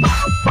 Bye.